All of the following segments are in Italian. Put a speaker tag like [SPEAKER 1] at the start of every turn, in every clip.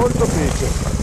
[SPEAKER 1] molto peso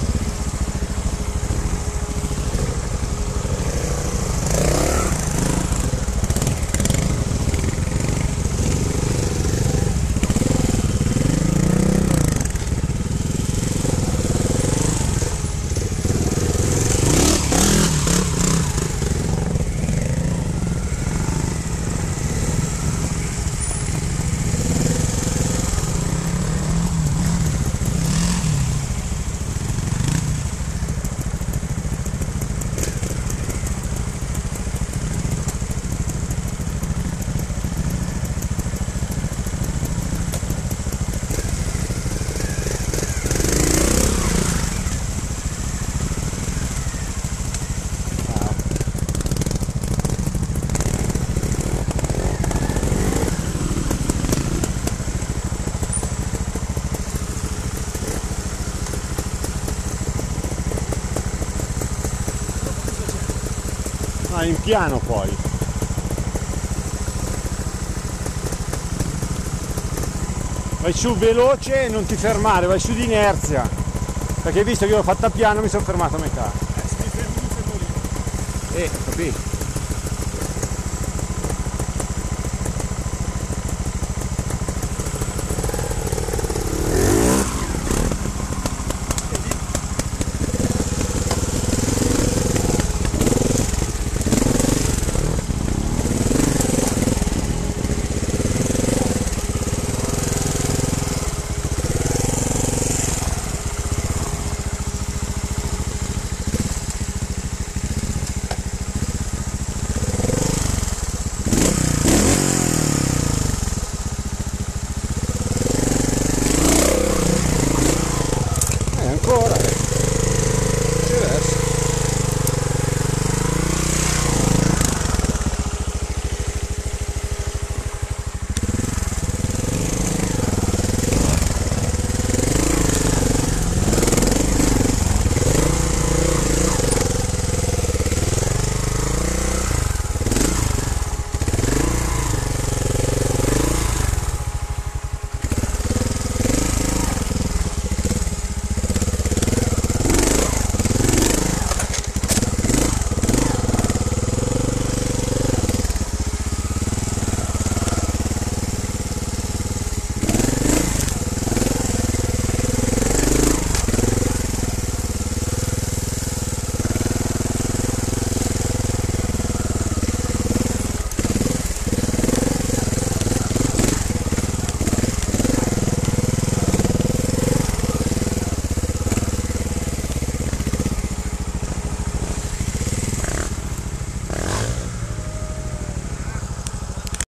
[SPEAKER 1] No, in piano poi. Vai su veloce e non ti fermare, vai su di inerzia. Perché visto che io l'ho fatta piano mi sono fermato a metà.
[SPEAKER 2] Eh, se mi fermo fermo lì.
[SPEAKER 1] Eh, capito. corazón.